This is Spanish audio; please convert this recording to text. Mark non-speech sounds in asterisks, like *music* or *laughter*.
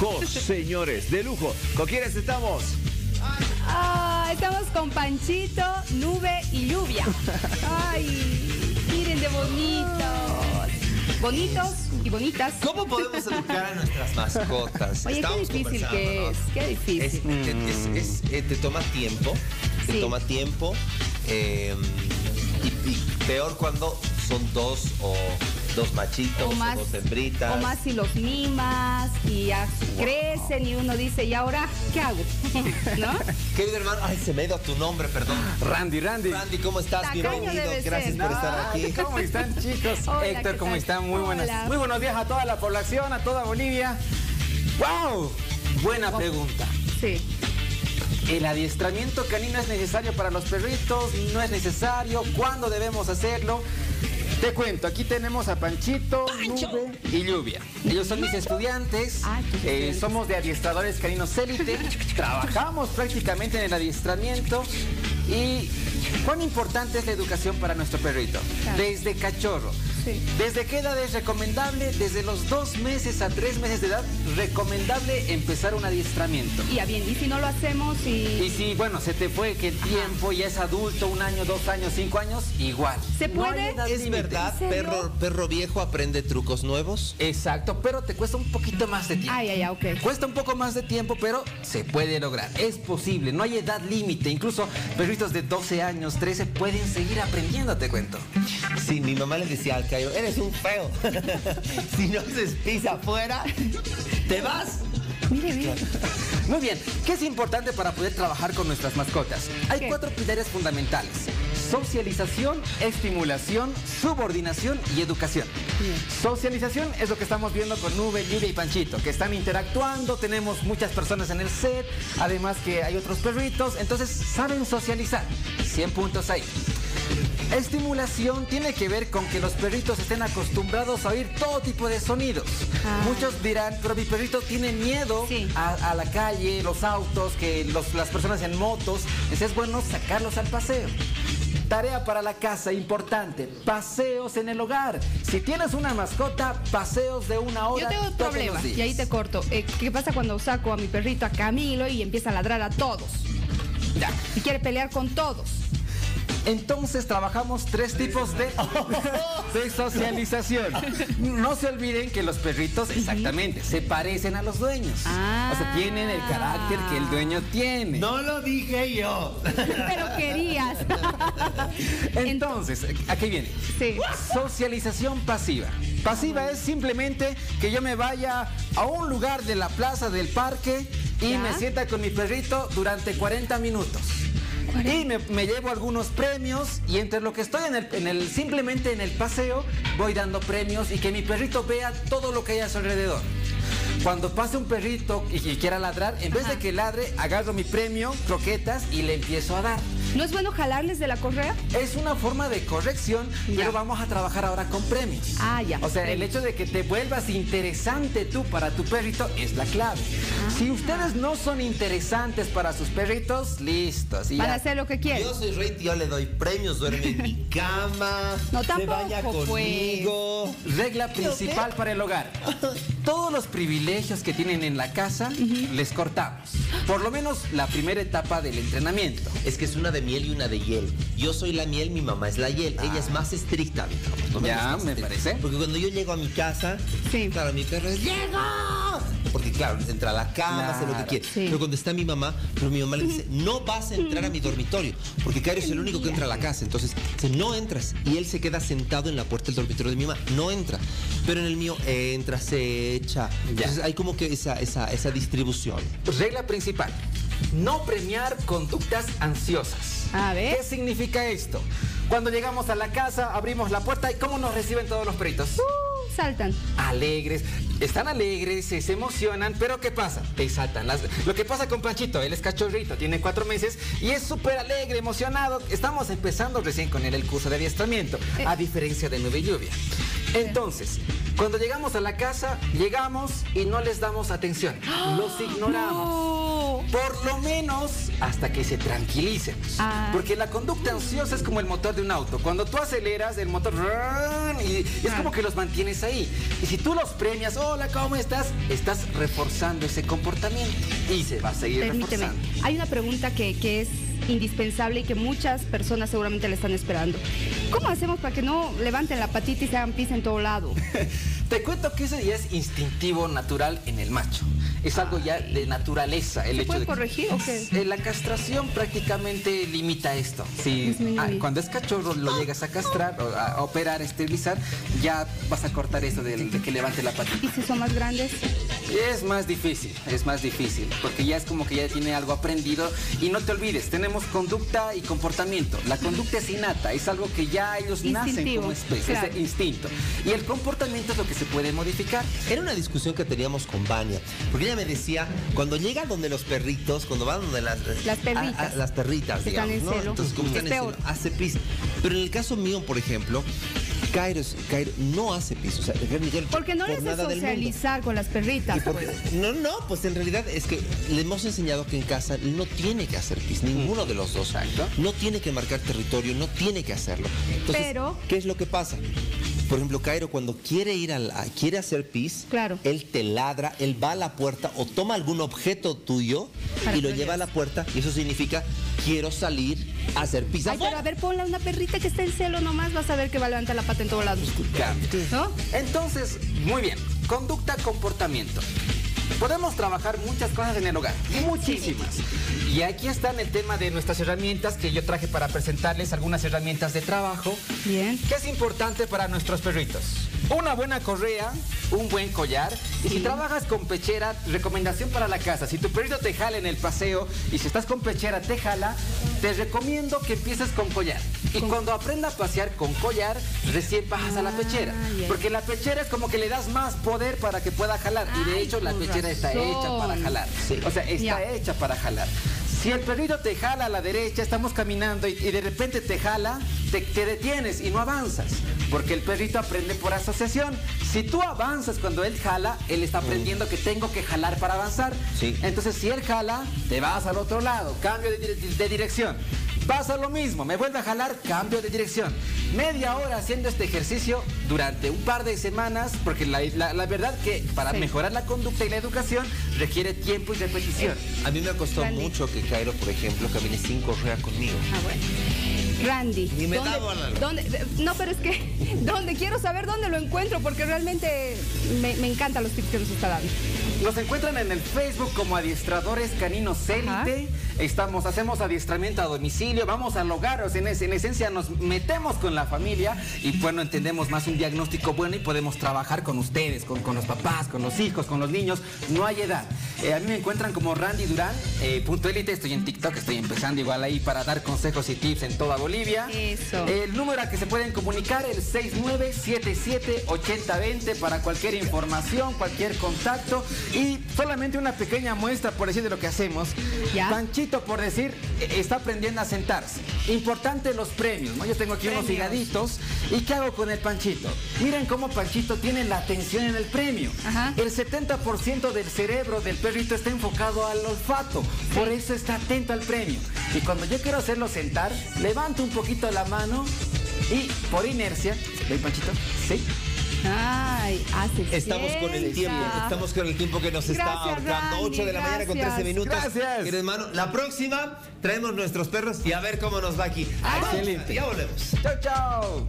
lujo, señores, de lujo. ¿Con quiénes estamos? Ah, estamos con Panchito, Nube y Lluvia. Ay, miren de bonitos. Bonitos y bonitas. ¿Cómo podemos educar a nuestras mascotas? Oye, qué difícil que ¿no? es, qué Es- difícil. te- es- es- eh, te toma tiempo, te Sí. toma tiempo. eh, y, y peor cuando son dos o dos machitos o, más, dos hembritas. o más si los mimas y ya crecen y uno dice, ¿y ahora qué hago? *laughs* ¿No? Querido hermano, ay, se me ha ido tu nombre, perdón. Randy, Randy. Randy, ¿cómo estás? Tacaño Bienvenido. Gracias ser, por ¿no? estar aquí. ¿Cómo están *laughs* chicos? Hola, Héctor, ¿qué ¿cómo están? Muy buenas. Hola. Muy buenos días a toda la población, a toda Bolivia. ¡Wow! Buena pregunta. Sí. ¿El adiestramiento canino es necesario para los perritos? ¿No es necesario? ¿Cuándo debemos hacerlo? Te cuento, aquí tenemos a Panchito, Nube y Lluvia. Ellos son mis estudiantes. Ah, Eh, somos de adiestradores caninos élite. *laughs* Trabajamos prácticamente en el adiestramiento. Y cuán importante es la educación para nuestro perrito. Desde cachorro. Sí. ¿Desde qué edad es recomendable? Desde los dos meses a tres meses de edad, recomendable empezar un adiestramiento. Y ya bien, y si no lo hacemos y... Y si, bueno, se te fue que el tiempo ya es adulto, un año, dos años, cinco años, igual. ¿Se No puede? edad ¿Es límite. verdad, perro, perro viejo aprende trucos nuevos? Exacto, pero te cuesta un poquito más de tiempo. Ay, ay, ay, ok. Cuesta un poco más de tiempo, pero se puede lograr. Es posible, no hay edad límite. Incluso perritos de 12 años, 13 pueden seguir aprendiendo, te cuento. Sí, mi mamá le decía al Eres un feo. *laughs* si no se pisa afuera, te vas. Mire, mire. Muy bien, ¿qué es importante para poder trabajar con nuestras mascotas? Hay ¿Qué? cuatro pilares fundamentales. Socialización, estimulación, subordinación y educación. Socialización es lo que estamos viendo con Nube, Lluvia y Panchito, que están interactuando, tenemos muchas personas en el set, además que hay otros perritos, entonces saben socializar. 100 puntos ahí. Estimulación tiene que ver con que los perritos estén acostumbrados a oír todo tipo de sonidos. Ah. Muchos dirán, pero mi perrito tiene miedo Sí. a, a la calle, los autos, que los- las personas en motos. Entonces es bueno sacarlos al paseo. Tarea para la casa, importante, paseos en el hogar. Si tienes una mascota, paseos de una hora. Yo tengo un problema y ahí te corto. Eh, ¿Qué pasa cuando saco a mi perrito, a Camilo, y empieza a ladrar a todos? Y quiere pelear con todos. Entonces trabajamos tres tipos de, *laughs* de socialización. No se olviden que los perritos exactamente se parecen a los dueños. Ah. O sea, tienen el carácter que el dueño tiene. No lo dije yo. Pero querías. *laughs* Entonces, aquí viene. Sí. Socialización pasiva. Pasiva es simplemente que yo me vaya a un lugar de la plaza del parque y Ya. me sienta con mi perrito durante 40 minutos. Y me, me llevo algunos premios y entre lo que estoy en el, en el- simplemente en el paseo voy dando premios y que mi perrito vea todo lo que hay a su alrededor. Cuando pase un perrito y, y quiera ladrar, en vez de que ladre, agarro mi premio, croquetas y le empiezo a dar. ¿No es bueno jalarles de la correa? Es una forma de corrección, Ya. pero vamos a trabajar ahora con premios. Ah, ya. O sea, el hecho de que te vuelvas interesante tú para tu perrito es la clave. Ah. Si ustedes no son interesantes para sus perritos, listos. y Van ya. a hacer lo que quieren. Yo soy rey, yo le doy premios, duerme en mi *laughs* cama. No, se tampoco, vaya pues. conmigo. Regla principal para el hogar. *laughs* Todos los privilegios que tienen en la casa les cortamos. Por lo menos la primera etapa del entrenamiento. Es que es una de miel y una de hiel. Yo soy la miel, mi mamá es la hiel. Ella es más estricta, digamos. ¿no? Ya, me parece. Porque cuando yo llego a mi casa, Sí. claro, mi perro es ¡Llego! Porque claro, entra a la cama, hace lo que quiere. Sí. Pero cuando está mi mamá, pero mi mamá le dice, *laughs* no vas a entrar a mi dormitorio. Porque Cairo es el único que entra a la casa. Entonces, dice, no entras. Y él se queda sentado en la puerta del dormitorio de mi mamá. No entra. Pero en el mío entra, se echa. Entonces hay como que esa, esa, esa distribución. Regla principal. No premiar conductas ansiosas. A ver. ¿Qué significa esto? Cuando llegamos a la casa, abrimos la puerta y ¿cómo nos reciben todos los perritos? Uh, saltan. Alegres, están alegres, se, se emocionan, pero ¿qué pasa? Te saltan. Las- lo que pasa con Panchito, él es cachorrito, tiene cuatro meses y es súper alegre, emocionado. Estamos empezando recién con él el curso de adiestramiento, Eh. a diferencia de Nube y Lluvia. Entonces, Cuando llegamos a la casa, llegamos y no les damos atención. Los *gasps* ignoramos. No. Por lo menos hasta que se tranquilicen. Ah. Porque la conducta ansiosa es como el motor de un auto. Cuando tú aceleras, el motor y es como que los mantienes ahí. Y si tú los premias, hola, ¿cómo estás? Estás reforzando ese comportamiento y se va a seguir Permíteme. reforzando. Hay una pregunta que, que es indispensable y que muchas personas seguramente le están esperando. ¿Cómo hacemos para que no levanten la patita y se hagan pis en todo lado? *laughs* Te cuento que eso ya es instintivo natural en el macho. Es algo ya de naturaleza. El ¿Se hecho puede de que- corregir o qué? Eh, La castración prácticamente limita esto. Si ah, cuando es cachorro lo llegas a castrar o a operar, esterilizar, ya vas a cortar eso del- de, que levante la patita. ¿Y si son más grandes? Es más difícil, es más difícil, porque ya es como que ya tiene algo aprendido y no te olvides, tenemos conducta y comportamiento. La conducta es innata, es algo que ya ellos nacen como especie, claro. es instinto. Y el comportamiento es lo que se puede modificar. Era una discusión que teníamos con Vania, porque ella me decía, cuando llega donde los perritos, cuando van donde las... Las perritas. a- a- las perritas, digamos, ¿no? Entonces, como Es están en peor. celo, hace pis. Pero en el caso mío, por ejemplo, Cairo, es- Cairo no hace pis. O sea, Miguel, Porque no por les hace socializar con las perritas. Porque- pues. no, no, pues en realidad es que le hemos enseñado que en casa no tiene que hacer pis, ninguno de los dos. Exacto. No tiene que marcar territorio, no tiene que hacerlo. Entonces, Pero- ¿qué es lo que pasa? Por ejemplo, Cairo, cuando quiere ir a, la- quiere hacer pis, Claro. él te ladra, él va a la puerta o toma algún objeto tuyo Para y lo lleva a la puerta y eso significa quiero salir a hacer pis Ay, pero a ver, ponle a una perrita que está en celo nomás, vas a ver que va a levantar la pata en todos lados. ¿No? Entonces, muy bien, conducta, comportamiento. Podemos trabajar muchas cosas en el hogar, muchísimas. Y aquí están el tema de nuestras herramientas que yo traje para presentarles algunas herramientas de trabajo. Bien. ¿Qué es importante para nuestros perritos? Una buena correa, un buen collar. Y si trabajas con pechera, recomendación para la casa. Si tu perrito te jala en el paseo y si estás con pechera te jala, te recomiendo que empieces con collar. Y cuando aprenda a pasear con collar, recién bajas a la Ah, pechera. Porque la pechera es como que le das más poder para que pueda jalar. Y de hecho la pechera está hecha para jalar. O sea, está hecha para jalar. Si el perrito te jala a la derecha, estamos caminando y, y de repente te jala, te, te detienes y no avanzas. Porque el perrito aprende por asociación. Si tú avanzas cuando él jala, él está aprendiendo que tengo que jalar para avanzar. Sí. Entonces, si él jala, te vas al otro lado, cambio de dirección. Pasa lo mismo, me vuelve a jalar, cambio de dirección. Media hora haciendo este ejercicio durante un par de semanas, porque la, la- la verdad que para Sí. mejorar la conducta y la educación requiere tiempo y repetición. A mí me costó Randy. mucho que Cairo, por ejemplo, camine sin correa conmigo. Ah, bueno. Randy. Ni me ¿dónde- dónde- no, pero es que *laughs* ¿dónde quiero saber dónde lo encuentro porque realmente me, me encantan los tips que nos está dando. Nos encuentran en el Facebook como Adiestradores Caninos Élite. Estamos, hacemos adiestramiento a domicilio, vamos al hogar, o sea, en, es- en esencia nos metemos con la familia y bueno, entendemos más un diagnóstico bueno y podemos trabajar con ustedes, con, con los papás, con los hijos, con los niños. No hay edad. Eh, a mí me encuentran como Randy Durán, eh, punto élite, estoy en TikTok, estoy empezando igual ahí para dar consejos y tips en toda Bolivia. Eso. El número al que se pueden comunicar, el 6977-8020 para cualquier información, cualquier contacto y solamente una pequeña muestra por decir de lo que hacemos. Ya. Por decir, eh, está aprendiendo a sentarse. Importante los premios, ¿no? Yo tengo aquí unos higaditos. ¿Y qué hago con el Panchito? Miren cómo Panchito tiene la atención en el premio. Ajá. El 70% del cerebro del perrito está enfocado al olfato. Por eso está atento al premio. Y cuando yo quiero hacerlo sentar, levanto un poquito la mano y por inercia, ¿ven Panchito? Sí. Ay, hace Estamos con el tiempo, estamos con el tiempo que nos está Gracias, ahorcando. Randy, 8 de la mañana con gracias. 13 minutos. Gracias. Hermano, la próxima traemos nuestros perros y a ver cómo nos va aquí. Excelente. Ya volvemos. Chao, chao.